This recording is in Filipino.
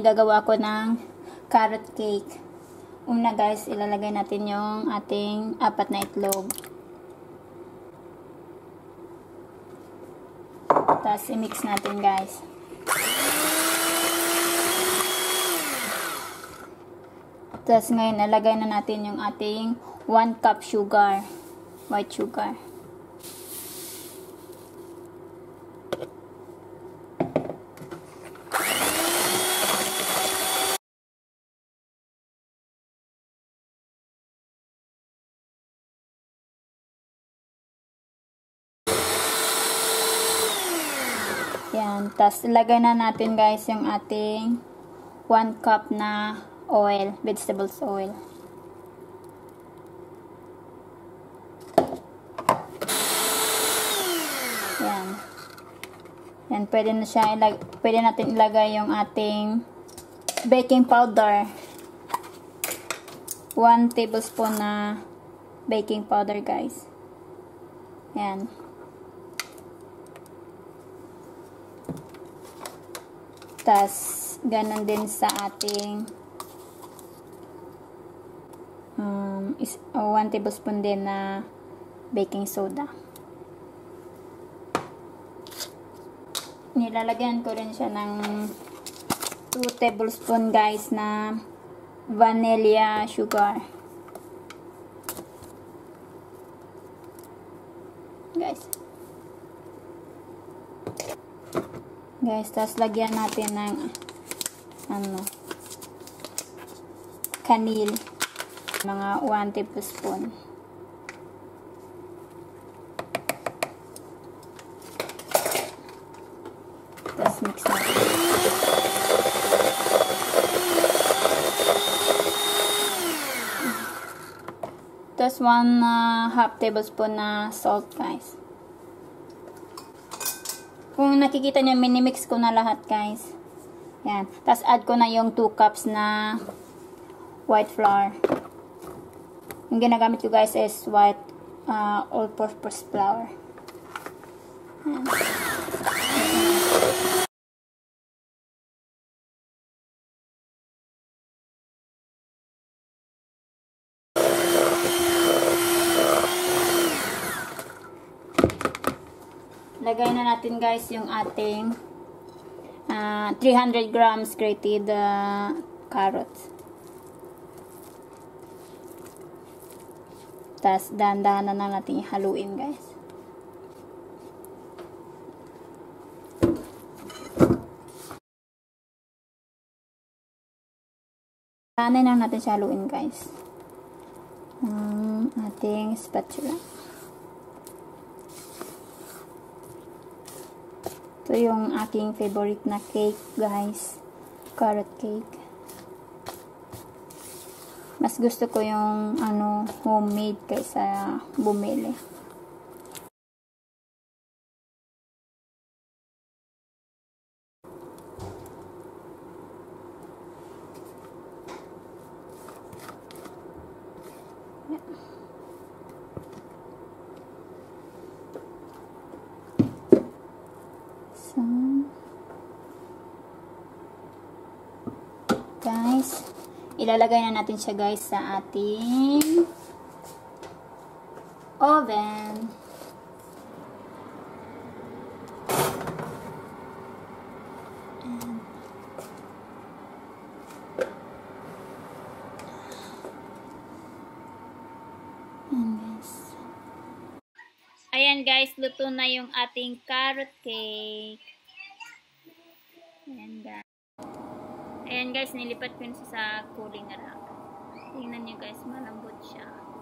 gagawa ko ng carrot cake. Una guys, ilalagay natin yung ating apat na itlog. Tapos i-mix natin guys. Tapos ngayon, nalagay na natin yung ating 1 cup sugar. White sugar. Yan. Tapos, ilagay na natin guys yung ating 1 cup na oil, vegetables oil. Yan. Yan, pwede na siya ilag pwede natin ilagay yung ating baking powder. 1 tablespoon na baking powder, guys. Yan. Tas, ganun din sa ating um, is, oh, 1 tablespoon din na baking soda. Nilalagyan ko rin siya ng 2 tablespoon guys na vanilla sugar. Guys. Guys, tapos lagyan natin ng ano kanil mga 1 tablespoon. Tapos mix natin. Tapos 1 uh, half tablespoon na salt guys. Kung nakikita nyo, minimix ko na lahat guys. Yan. Tapos add ko na yung 2 cups na white flour. Yung ginagamit ko guys is white uh, all-purpose flour. Yan. Lagay na natin guys yung ating uh, 300 grams grated uh, carrots. Tapos, dahan-dahan na natin haluin, guys. Dahanan lang natin siya haluin, guys. Ang ating spatula. Ito yung aking favorite na cake, guys. Carrot cake. Mas gusto ko yung ano homemade kaysa bumili. So, guys, ilalagay na natin siya guys sa ating oven. Ayan guys, luto na yung ating carrot cake. Ayan guys. Ayan guys, nilipat ko yun sa cooling rack. Tingnan nyo guys, malambot siya.